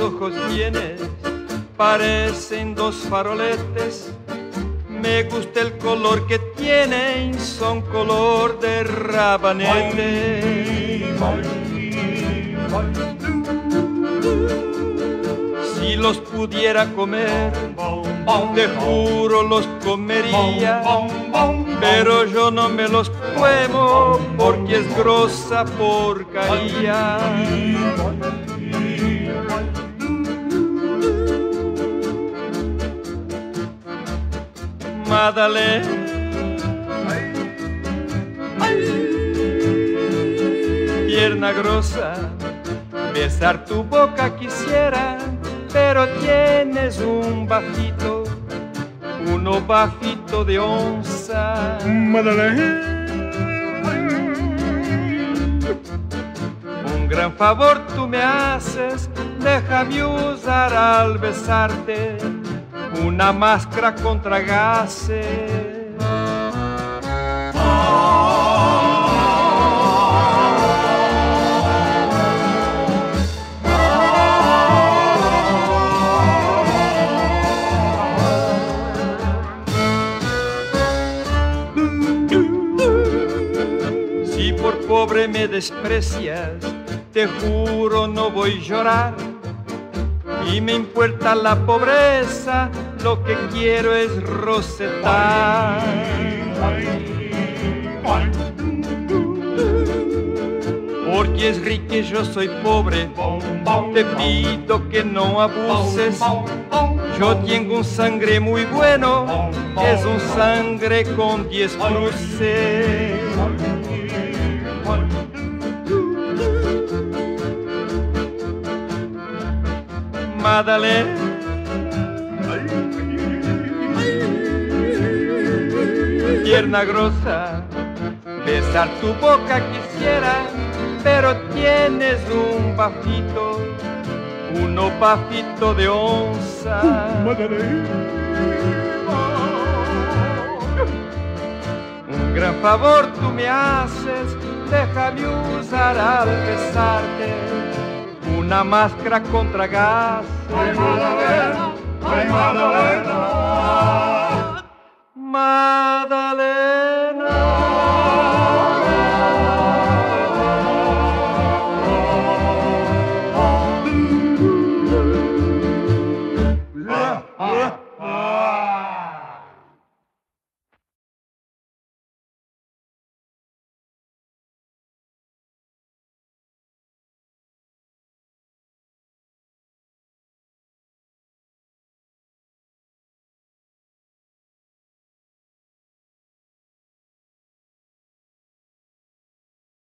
ojos tienes, parecen dos faroletes. Me gusta el color que tienen, son color de rabanete. Si los pudiera comer, te juro los comería, pero yo no me los como porque es grosa porcaría. Madalena. Pierna grosa, besar tu boca quisiera, pero tienes un bajito, uno bajito de onza. Madalena. Un gran favor tú me haces, déjame usar al besarte una máscara contra gases. Si por pobre me desprecias, te juro no voy a llorar. Y me importa la pobreza, lo que quiero es rosetar. Porque es rico y yo soy pobre, te pido que no abuses. Yo tengo un sangre muy bueno, es un sangre con diez cruces. Madalena. Pierna grosa, besar tu boca quisiera, pero tienes un bafito, uno bafito de onza. Un gran favor tú me haces, déjame usar al besarte una máscara contra ay, Madalena. Madalena.